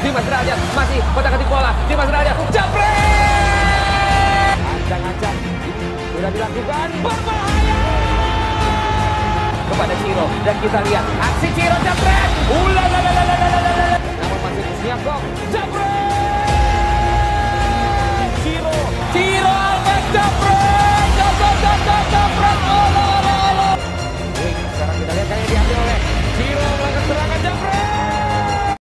Dimas Derajat masih kotak ketik bola. Dimas Derajat jepret. Ancang-ancang sudah dilakukan berbahaya kepada Ciro dan kita lihat aksi Ciro jepret.